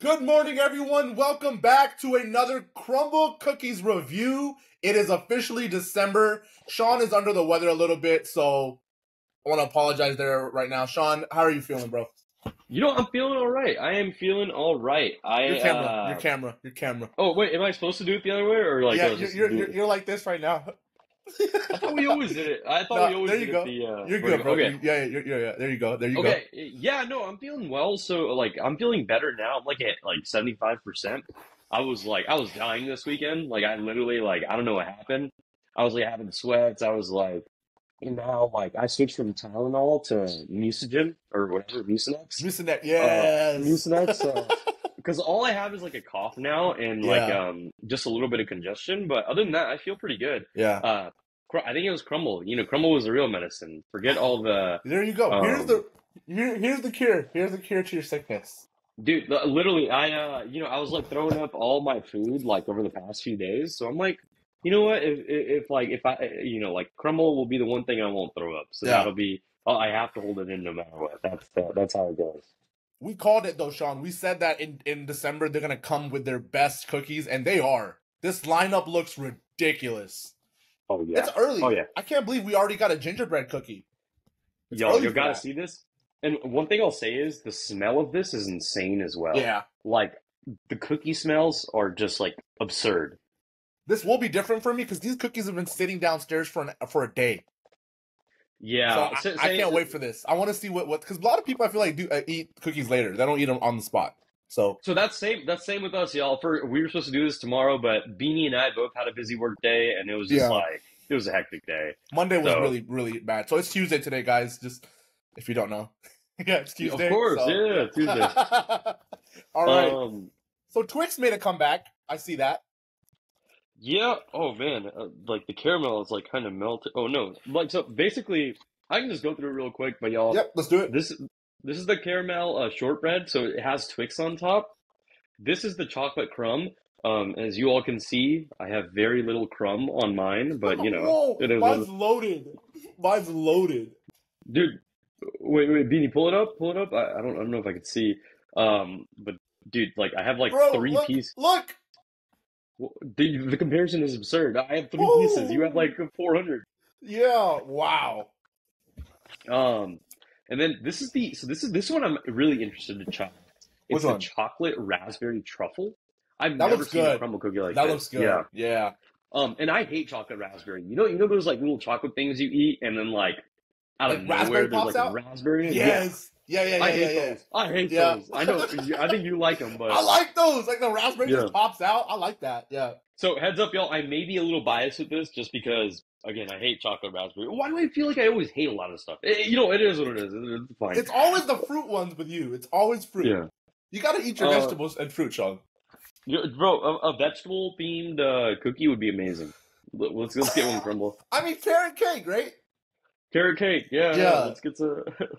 Good morning, everyone. Welcome back to another Crumbl Cookies review. It is officially December. Sean is under the weather a little bit, so I want to apologize there right now. Sean, how are you feeling, bro? You know, I'm feeling all right. I am feeling all right. I Your camera, uh, your camera, your camera. Oh wait, am I supposed to do it the other way or like? yeah, you're, you're, you're, you're like this right now. I thought we always did it. I thought No, we always there did go. it. The, uh, You're good, bro. Okay. Yeah, yeah, yeah, yeah. There you go. There you go. Okay. Yeah. No, I'm feeling well. So like, I'm feeling better now. I'm like at like 75 percent. I was like, I was dying this weekend. Like, I literally like, I don't know what happened. I was like having sweats. I was like, and now like I switched from Tylenol to Mucigen or whatever Mucinex. go. Mucinex, yes. Mucinex, uh, because all I have is like a cough now and like Yeah. um just a little bit of congestion. But other than that, I feel pretty good. yeah. Uh, cr- I think it was Crumbl. You know, Crumbl was the real medicine. Forget all the There you go. here's um, the here, here's the cure. Here's the cure to your sickness. dude. Literally, I uh, you know, I was like throwing up all my food like over the past few days. So I'm like, you know what? If if, if like if I you know like Crumbl will be the one thing I won't throw up. So Yeah. that'll be. oh, I have to hold it in no matter what. That's that, that's how it goes. We called it though, Sean. We said that in, in December they're gonna come with their best cookies, and they are. This lineup looks ridiculous. Oh yeah. It's early. Oh yeah. I can't believe we already got a gingerbread cookie. It's Yo, you gotta that. see this. And one thing I'll say is the smell of this is insane as well. Yeah. Like the cookie smells are just like absurd. This will be different for me because these cookies have been sitting downstairs for an, for a day. Yeah, so I, sa- I can't wait for this. I want to see what what because a lot of people I feel like do uh, eat cookies later. They don't eat them on the spot. So So that's same. That's same with us, y'all. For we were supposed to do this tomorrow, but Beanie and I both had a busy work day, and it was just Yeah. like it was a hectic day. Monday was So- really really bad. So it's Tuesday today, guys. Just if you don't know, yeah, it's Tuesday. of course, so- yeah, Tuesday. All right. Um, So Twix made a comeback. I see that. yeah. Oh man, uh, like the caramel is like kind of melted. Oh no, like so basically, I can just go through it real quick, but y'all. Yep, let's do it. This this is the caramel uh, shortbread, so it has Twix on top. This is the chocolate crumb. Um, as you all can see, I have very little crumb on mine, but you know, Whoa, it is mine's loaded. Mine's loaded. dude. Wait, wait, Beanie, pull it up, pull it up. I, I don't, I don't know if I can see. Um, but dude, like I have like Bro, three look, pieces. look. The, the comparison is absurd. I have three Whoa. pieces. You have like four hundred. Yeah, wow. Um, and then this is the so this is this one I'm really interested to try. It's the chocolate raspberry truffle. I've That never seen good. a Crumbl cookie like that this. looks good. Yeah. Yeah. Um, and I hate chocolate raspberry. You know, you know those like little chocolate things you eat, and then like out of Like raspberry nowhere there's like out? raspberry. Yes. Yeah, yeah, yeah, I yeah, hate yeah. those. I hate Yeah. those. I know. I think you like them, but I like those. Like the raspberry just pops out. I like that. Yeah. so heads up, y'all. I may be a little biased with this, just because again, I hate chocolate raspberry. Why do I feel like I always hate a lot of stuff? Eh, you know, it is what it is. It's fine. It's always the fruit ones with you. It's always fruit. yeah. You gotta eat your Uh, vegetables and fruit, Sean. Bro, a, a vegetable themed uh, cookie would be amazing. Let- Let's let's get one Crumbl. I mean carrot cake, right? Carrot cake, yeah, yeah. Yeah. Let's get to.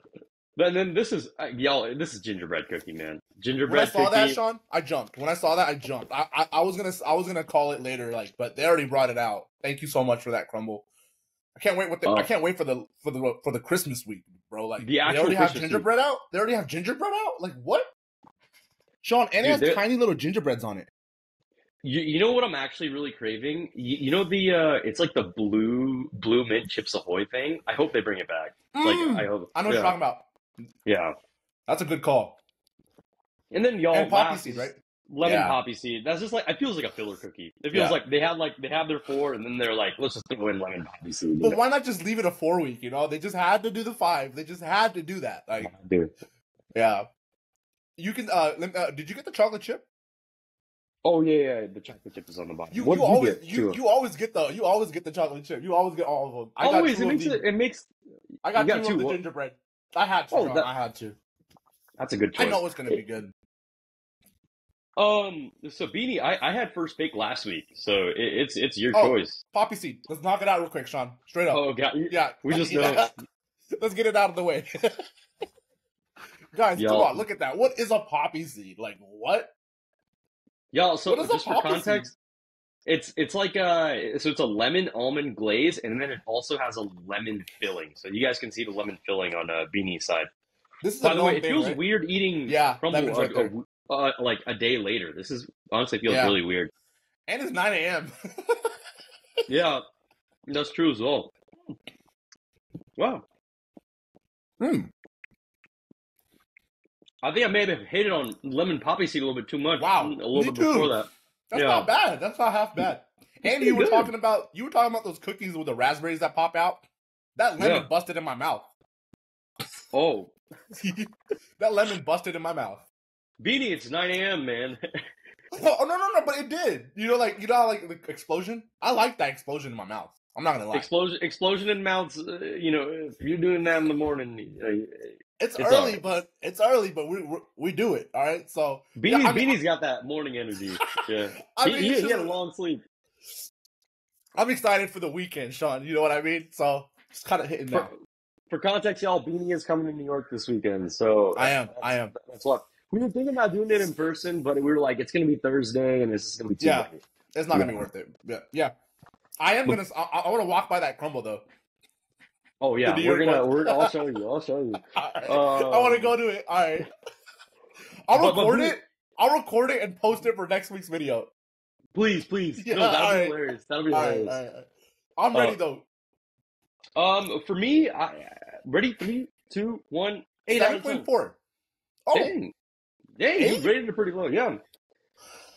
and then this is uh, y'all. This is gingerbread cookie, man. Gingerbread. When I Gingerbread saw cookie. that, Sean, I jumped. When I saw that, I jumped. I, I I was gonna I was gonna call it later, like, but they already brought it out. Thank you so much for that Crumbl. I can't wait. What the, I Oh. can't wait for the for the for the Christmas week, bro. Like The they already have Christmas week. gingerbread out. They already have gingerbread out. Like what? Sean, and it has they're- tiny little gingerbreads on it. You, you know what I'm actually really craving? You, you know the uh, it's like the blue blue mint chips ahoy thing. I hope they bring it back. Like Mm, I hope. I know what you're talking about. Yeah, That's a good call. and then y'all and poppy last seed, right? Lemon Yeah. poppy seed. That's just like it feels like a filler cookie. It feels Yeah. like they have like they have their four, and then they're like, let's just throw in lemon poppy seed. But why not just leave it a four week? You know, they just had to do the five. They just had to do that. Like, Dude. yeah. You can. uh, uh Did you get the chocolate chip? Oh yeah, yeah. The chocolate chip is on the bottom. You, What you did always get? you, you always get the you always get the chocolate chip. You always get all of them. I got always two it of makes the, it, it makes. I got you two got two, of the what- gingerbread. I had to. Oh, John, that- I had to. That's a good choice. I choice. know it's gonna be good. Um, so Beanie, I, I had first pick last week, so it, it's it's your Oh. choice. Poppy seed. Let's knock it out real quick, Sean. Straight up. Oh god, Yeah. we just yeah. know. Let's get it out of the way. Guys, come Y'all- on, look at that. What is a poppy seed? Like what? y'all. So What is a just for poppy seed? It's it's like uh so it's a lemon almond glaze, and then it also has a lemon filling. So you guys can see the lemon filling on uh, Beanie's side. This is By a the way, it thing, feels right? weird eating Yeah, Crumbl a, right a, uh, like a day later. This is honestly feels Yeah. really weird. And it's 9 a.m. Yeah, that's true as well. Wow. Hmm. I think I may have hated on lemon poppy seed a little bit too much. Wow, a little me bit too. before that. That's Yeah. not bad. That's not half bad. And you were good. talking about you were talking about those cookies with the raspberries that pop out. That lemon Yeah. busted in my mouth. Oh, that lemon busted in my mouth. Beanie, it's 9 a.m., man. Oh no no no! But it did. You know, like you know, how, like the explosion. I like that explosion in my mouth. I'm not gonna lie. explosion, explosion in mouths. Uh, you know, if you're doing that in the morning, uh, It's, It's early, alright. but it's early, but we we, we do it. All right. So Beanie, Yeah, I mean- Beanie's got that morning energy. Yeah, I he, mean, he, it's he had a long sleep. I'm excited for the weekend, Sean. You know what I mean? So just kind of hitting For, now. for context, y'all, Beanie is coming to New York this weekend, so I am. I am. that's what we were thinking about doing it in person, but we were like, it's gonna be Thursday, and this is gonna be too Yeah. late. It's not gonna be worth it. Yeah. Yeah. I am gonna. I, I want to walk by that Crumbl though. Oh yeah, we're gonna. We're, I'll show you. I'll show you. Alright. Um, I want to go do it. All right. I'll But- but record who- it. I'll record it and post it for next week's video. Please, please. Yeah, no, that'll be hilarious. That'll be All right, hilarious. all right, all right. I'm ready Uh, though. Um, for me, I ready. Three, two, one. Eight Seven point four. Oh, Dang. Dang, you rated it pretty low. Yeah.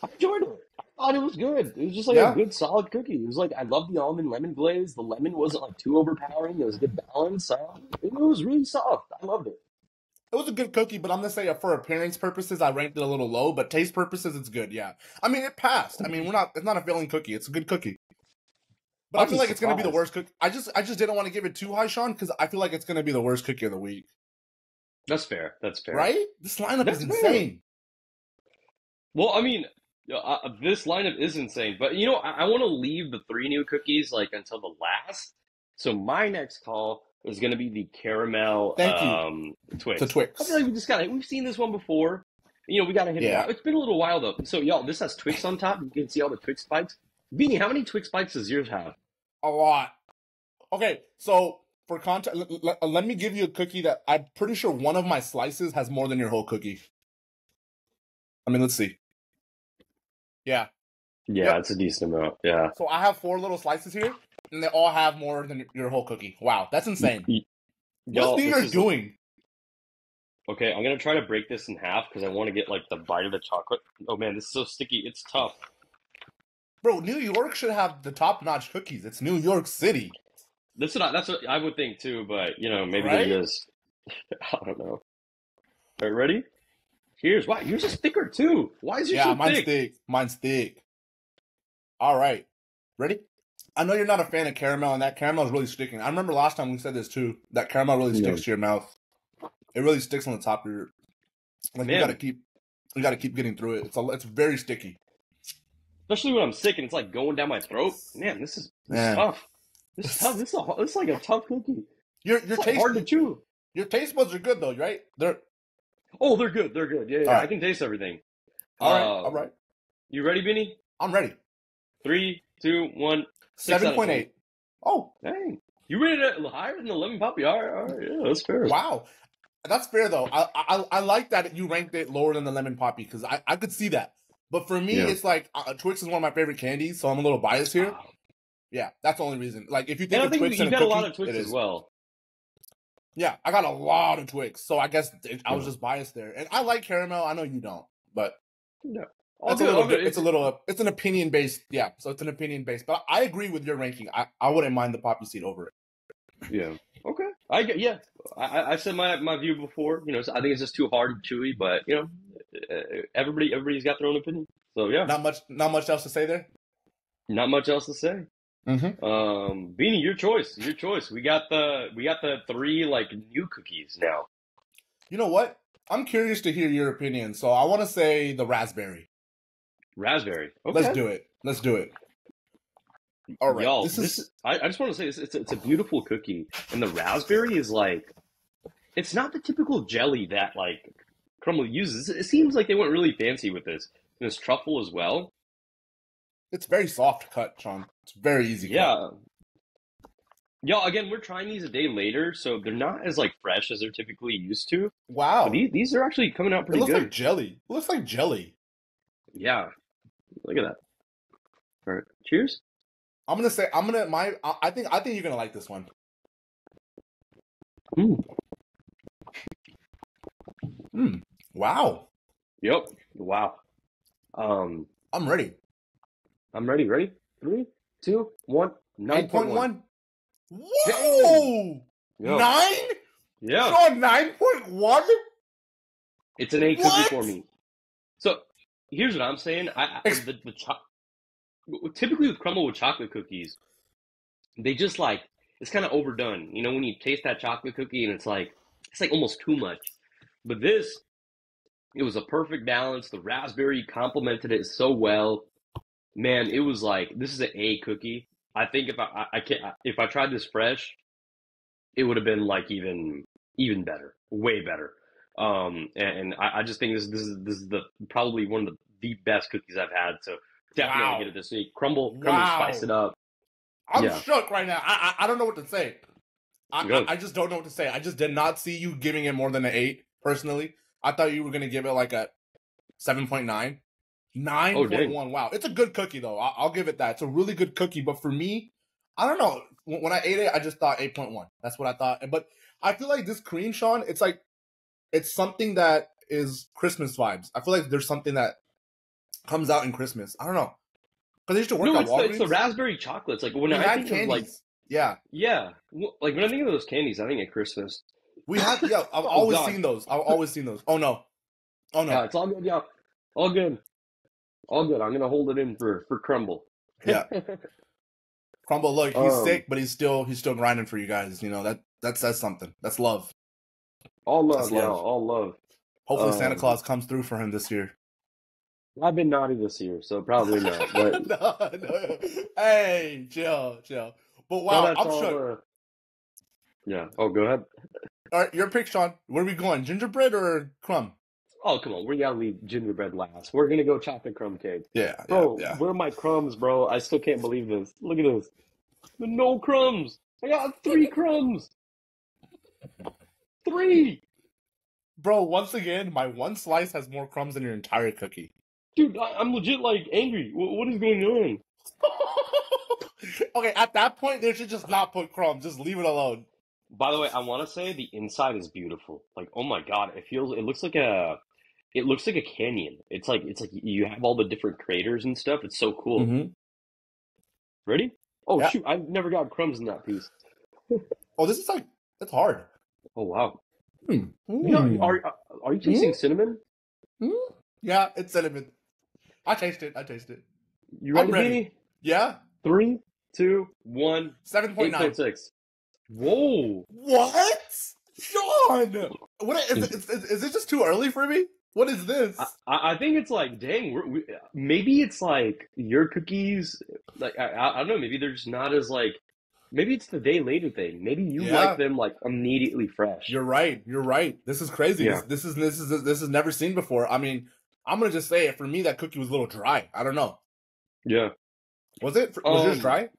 I enjoyed it. I thought it was good. It was just like Yeah. a good, solid cookie. It was like, I love the almond lemon glaze. The lemon wasn't like too overpowering. It was a good balance. Uh, it was really soft. I loved it. it was a good cookie, but I'm gonna say for appearance purposes, I ranked it a little low. But taste purposes, it's good. Yeah. I mean, it passed. I mean, we're not. It's not a failing cookie. It's a good cookie. But I I'm feel like it's gonna be the worst cookie. I just, I just didn't want to give it too high, Sean, because I feel like it's gonna be the worst cookie of the week. That's fair. That's fair. Right? This lineup That's is fair. insane. Well, I mean, uh, this lineup is insane. But, you know, I, I want to leave the three new cookies like until the last. So my next call is going to be the caramel Thank you. um, Twix. The Twix. I feel like we just got to, we've seen this one before. You know, we got to hit it Yeah. out. It's been a little while though. So, y'all, this has Twix on top. You can see all the Twix spikes. Beanie, how many Twix spikes does yours have? A lot. Okay, so for context, let, let, let me give you a cookie that I'm pretty sure one of my slices has more than your whole cookie. I mean, let's see. Yeah. Yeah, Yep. it's a decent amount. Yeah. So I have four little slices here, and they all have more than your whole cookie. Wow, that's insane. New this York doing? Okay, I'm gonna try to break this in half because I want to get like the bite of the chocolate. Oh man, this is so sticky. It's tough. Bro, New York should have the top notch cookies. It's New York City. That's what I, that's what I would think too, but you know, maybe Right? they're I don't know. Are you ready? Here's wow, yours is thicker too. Why is yours Yeah, so mine's thick? thick. Mine's thick. All right. Ready? I know you're not a fan of caramel, and that caramel is really sticking. I remember last time we said this too. That caramel really Yeah. sticks to your mouth. It really sticks on the top of your. Like you gotta keep, you gotta keep getting through it. It's a, it's very sticky. Especially when I'm sick and it's like going down my throat. Man, this is, this is tough. This is tough. This is, a, this is like a tough cookie. Your your It's like taste hard to chew. your taste buds are good though, right? They're Oh, they're good. They're good. Yeah, yeah. Right. I can taste everything. all right. Um, all right. You ready, Benny? I'm ready. Three, two, one. Six out of Seven point eight. Oh Dang. You rated it higher than the lemon poppy. All right, all right. Yeah, that's fair. wow, that's fair though. I I, I like that you ranked it lower than the lemon poppy because I, I could see that. But for me, Yeah. it's like uh, Twix is one of my favorite candies, so I'm a little biased here. Wow. Yeah, that's the only reason. Like if you And think I think Twix you and got a a cookie, lot of Twix as well. Yeah, I got a lot of Twix, so I guess it, I was just biased there. And I like caramel. I know you don't, but All it's a little It's a little. It's an opinion based. Yeah, so it's an opinion based. But I agree with your ranking. I, I wouldn't mind the poppy seed over it. Yeah. Okay. I get. Yeah. I, I- said my my view before. You know, I think it's just too hard and chewy. But you know, everybody everybody's got their own opinion. So yeah, Not much. Not much else to say there. not much else to say. Mm-hmm. Um, Beanie, your choice. Your choice. We got the we got the three like new cookies now. You know what? I'm curious to hear your opinion. So I want to say the raspberry. Raspberry. Okay. Let's do it. Let's do it. All right. Y'all, this, this, is I, I just want to say this, it's, a, it's a beautiful cookie, and the raspberry is like, it's not the typical jelly that like Crumbl uses. It seems like they went really fancy with this. And this truffle as well. It's very soft cut, Sean. It's very easy. cut. Yeah. Yo, again, we're trying these a day later, so they're not as like fresh as they're typically used to. Wow. These these are actually coming out It pretty looks good. like jelly. It looks like jelly. Yeah. Look at that. All right. Cheers. I'm gonna say I'm gonna my I think I think you're gonna like this one. Mm. Hmm. Wow. Yep. Wow. Um, I'm ready. I'm ready. Ready? Three, two, one. Nine Eight point one. Whoa! Nine? Yeah. Sean, nine point one? It's an A cookie for me. So here's what I'm saying. I, I the, the cho- typically with Crumbl with chocolate cookies, they just like it's kind of overdone. You know, when you taste that chocolate cookie and it's like it's like almost too much. But this, it was a perfect balance. The raspberry complemented it so well. Man, it was like this is an A cookie. I think if I I, can't if I tried this fresh, it would have been like even even better, way better. Um, and, and I, I just think this this is this is the probably one of the, the best cookies I've had. So definitely Wow. get it this week. Crumbl, Crumbl, Wow. spice it up. I'm Yeah. shook right now. I, I I don't know what to say. I, I I just don't know what to say. I just did not see you giving it more than an eight. Personally, I thought you were gonna give it like a seven point nine. Nine Oh, point Wow, it's a good cookie though. I'll, I'll give it that. It's a really good cookie. But for me, I don't know. When, when I ate it, I just thought eight point one. That's what I thought. But I feel like this cream, Sean, it's like it's something that is Christmas vibes. I feel like there's something that comes out in Christmas. I don't know. Because I used to work No, at it's the, it's the raspberry chocolates. Like when we I had think of like yeah, yeah, like when I think of those candies, I think of Christmas. we have, Yeah, I've Oh, always God. seen those. I've always seen those. Oh no, oh no. Yeah, it's all good. Yeah, all good, all good. I'm gonna hold it in for for Crumbl. Yeah. Crumbl, look, he's Um, sick, but he's still he's still grinding for you guys. You know that that says something. That's love. all love, That's yeah, love. all love. Hopefully, Santa Um, Claus comes through for him this year. I've been naughty this year, so probably not. But no, no. Hey, chill, chill. But wow, I'm all the- Yeah. Oh, go ahead. All right, your pick, Sean. Where are we going? Gingerbread or crumb? Oh, come on. We gotta leave gingerbread last. We're gonna go chocolate crumb cake. Yeah, Bro, yeah, yeah. where are my crumbs, bro? I still can't believe this. Look at this. No crumbs. I got three crumbs. Three. Bro, once again, my one slice has more crumbs than your entire cookie. Dude, I, I'm legit like angry. What, what is going on? okay, at that point, they should just not put crumbs. Just leave it alone. By the way, I want to say the inside is beautiful. Like, oh my god, it feels. It looks like a. It looks like a canyon. It's like it's like you have all the different craters and stuff. It's so cool. Mm-hmm. Ready? Oh Yeah. shoot! I've never got crumbs in that piece. Oh, this is like it's hard. Oh wow! Hmm. You know, are are you tasting cinnamon? Yeah, it's cinnamon. I taste it. I taste it. You I'm ready, ready. Yeah, Three, two, one. seven point nine. point six. Whoa! What, Sean? What is, is, is, is it just too early for me? What is this? I, I think it's like, dang, we're, we, maybe it's like your cookies. Like I, I don't know. Maybe they're just not as like. Maybe it's the day later thing. Maybe you Yeah. like them like immediately fresh. You're right. You're right. This is crazy. Yeah. This, this is this is this is never seen before. I mean, I'm gonna just say it. For me, that cookie was a little dry. I don't know. yeah. Was it? Was yours Um, dry?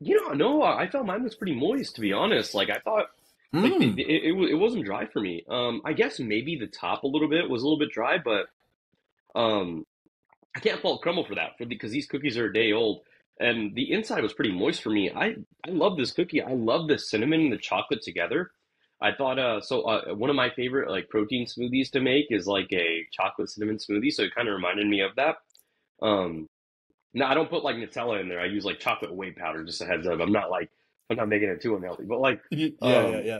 You know, no, I felt mine was pretty moist to be honest. Like I thought, Mm. it, it, it, it wasn't dry for me. Um, I guess maybe the top a little bit was a little bit dry, but um, I can't fault Crumbl for that for because these cookies are a day old, and the inside was pretty moist for me. I I love this cookie. I love the cinnamon and the chocolate together. I thought uh so uh, one of my favorite like protein smoothies to make is like a chocolate cinnamon smoothie, so it kind of reminded me of that. Um, no, I don't put like Nutella in there. I use like chocolate whey powder. Just a heads up. I'm not like I'm not making it too unhealthy, but like yeah, um, yeah, yeah.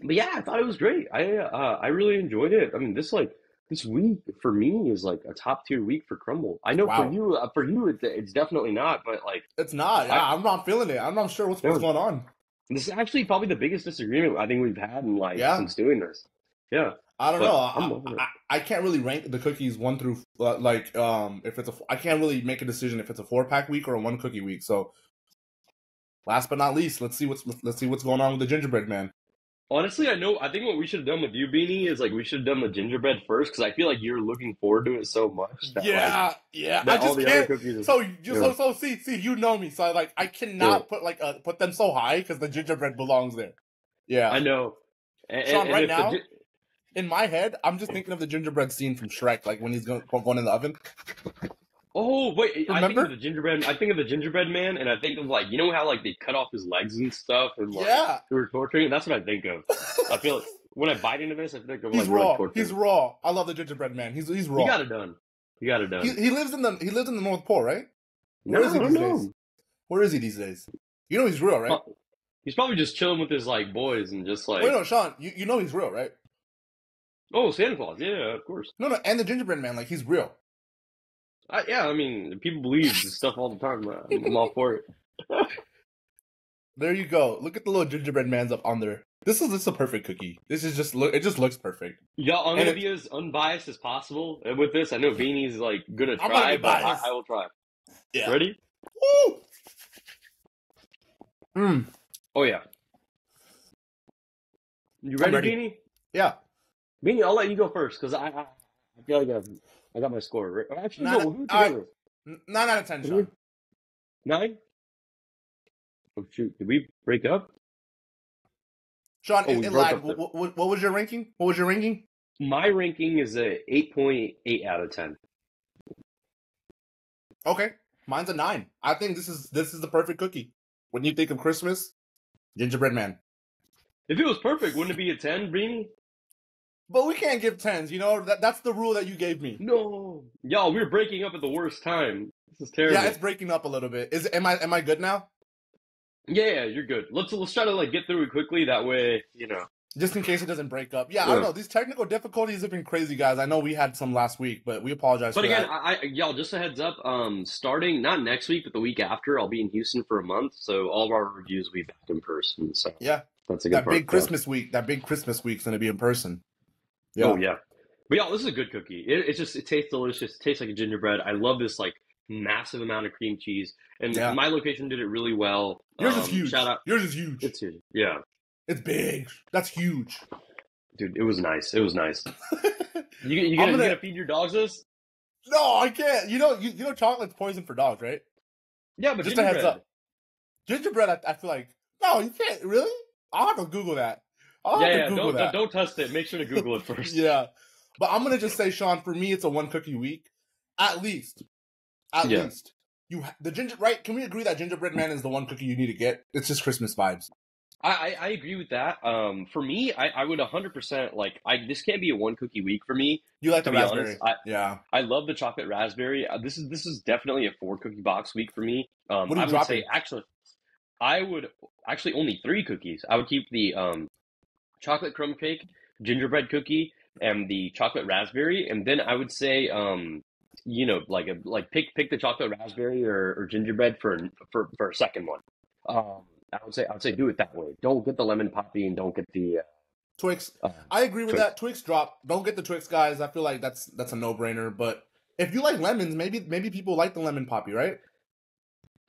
but yeah, I thought it was great. I uh, I really enjoyed it. I mean, this like this week for me is like a top tier week for Crumbl. I know Wow. for you, uh, for you, it's, it's definitely not. But like It's not. I- I, I'm not feeling it. I'm not sure what's, what's Yeah. going on. this is actually probably the biggest disagreement I think we've had in like Yeah. since doing this. Yeah, I don't know. I'm loving it. I, I, I can't really rank the cookies one through uh, like um if it's a I can't really make a decision if it's a four pack week or a one cookie week. So last but not least, let's see what's let's see what's going on with the gingerbread man. Honestly, I know. I think what we should have done with you, Beanie, is like we should have done the gingerbread first because I feel like you're looking forward to it so much. That, yeah, like, yeah. I just can't. So you Yeah. so so see see you know me so I like I cannot put like uh, put them so high because the gingerbread belongs there. Yeah. I know. And, Sean, and right the now- In my head, I'm just thinking of the gingerbread scene from Shrek, like when he's going going in the oven. Oh wait, I think of the gingerbread. I think of the gingerbread man, and I think of like you know how like they cut off his legs and stuff, and like Yeah, they were torturing. That's what I think of. I feel like when I bite into this, I think of he's like raw. He's raw. I love the gingerbread man. He's he's raw. He got it done. He got it done. He, he lives in the he lives in the North Pole, right? no, where is he I don't these know. days? Where is he these days? You know he's real, right? He's probably just chilling with his like boys and just like Wait, no, Sean, you, you know he's real, right? oh Santa Claus, yeah, of course. No, no, and the gingerbread man, like he's real. I, yeah, I mean people believe this stuff all the time. I'm, I'm all for it. There you go. Look at the little gingerbread man's up on there. This is this is a perfect cookie. This is just look. It just looks perfect. Y'all, I'm And gonna it- be as unbiased as possible with this. I know Beanie's like gonna try, gonna but I. I will try. Yeah. Ready? Woo! Mm. Oh yeah. You ready, ready. Beanie? Yeah. Beanie, I'll let you go first because I, I I feel like I've, I got my score. Right? Actually, Nah, no. I- together? N- Nine out of ten, Sean. Nine. Oh shoot! Did we break up? Sean, Oh, in, we in up what, what, what was your ranking? What was your ranking? My ranking is a eight point eight out of ten. Okay, mine's a nine. I think this is this is the perfect cookie. When you think of Christmas, gingerbread man. If it was perfect, wouldn't it be a ten, Beanie? But we can't give tens. You know that that's the rule that you gave me. No, y'all, we're breaking up at the worst time. This is terrible. Yeah, it's breaking up a little bit. Is am I am I good now? Yeah, yeah, you're good. Let's let's try to like get through it quickly. That way, you know. Just in case it doesn't break up. Yeah, I don't know. These technical difficulties have been crazy, guys. I know we had some last week, but we apologize But for again, that. I, I y'all just a heads up. Um, starting not next week, but the week after, I'll be in Houston for a month. So all of our reviews will be back in person. So Yeah, that's a good that big Christmas week. That big Christmas week's gonna be in person. Yeah. Oh yeah, but y'all, this is a good cookie. It, it's just it tastes delicious. It tastes like a gingerbread. I love this like massive amount of cream cheese, and Yeah. my location did it really well. Yours Um, is huge. Shout out, Yours is huge. it's huge. Yeah, It's big. That's huge. dude, it was nice. It was nice. You you I'm gonna, you gonna- gonna feed your dogs this? no, I can't. You know, you, you know, chocolate's poison for dogs, right? Yeah, but Just a heads up. Gingerbread, I, I feel like no, you can't. Really? I'll have to Google that. I'll Yeah, yeah. Google Don't, that. don't test it. Make sure to Google it first. yeah, but I'm gonna just say, Sean. For me, it's a one cookie week, at least. At Yeah. least you the ginger right? Can we agree that gingerbread man is the one cookie you need to get? It's just Christmas vibes. I, I, I agree with that. Um, for me, I, I would 100% like I this can't be a one cookie week for me. You like To the be raspberry? honest, I, yeah. I love the chocolate raspberry. Uh, this is this is definitely a four cookie box week for me. Um, What are I you would say actually, I would actually only three cookies. I would keep the um, chocolate crumb cake, gingerbread cookie, and the chocolate raspberry, and then I would say um, you know like a like pick pick the chocolate raspberry or, or gingerbread for for for a second one. Um, I would say I would say do it that way. Don't get the lemon poppy and don't get the. Twix. Uh, uh, I agree with Twix. that. Twix drop. Don't get the Twix, guys. I feel like that's that's a no brainer. But if you like lemons, maybe maybe people like the lemon poppy, right?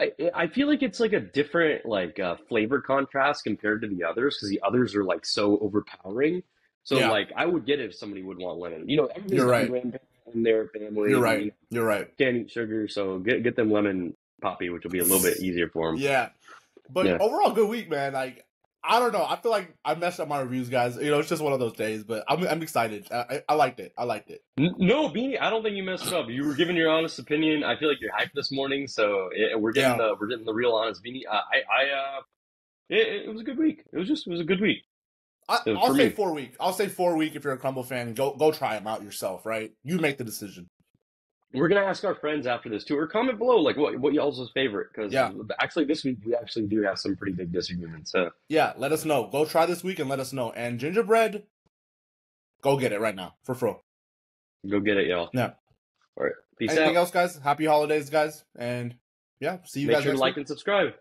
I, I feel like it's like a different like uh, flavor contrast compared to the others because the others are like so overpowering. So Yeah. like I would get it if somebody would want lemon. You know, everybody's You're right. in their family. You're right. know, You're right. can't eat sugar, so get get them lemon poppy, which will be a little bit easier for them. Yeah. But Yeah. overall, good week, man. Like I don't know. I feel like I messed up my reviews, guys. You know, it's just one of those days. But I'm I'm excited. I, I, liked it. I liked it. No, Beanie, I don't think you messed up. You were giving your honest opinion. I feel like you're hyped this morning, so it, we're getting Yeah. the we're getting the real honest Beanie. I I uh, it, it was a good week. It was just it was a good week. I, I'll say me- four week. I'll say four week if you're a Crumbl fan. Go go try them out yourself. Right? You make the decision. We're gonna ask our friends after this too, or comment below like what what y'all's favorite because Yeah. actually this week we actually do have some pretty big disagreements. So Yeah. Let us know. Go try this week and let us know. And gingerbread, go get it right now for fro. go get it, y'all. Yeah. All right. Peace Anything out. else, guys? Happy holidays, guys. And yeah, see you Make guys sure to like week. and subscribe.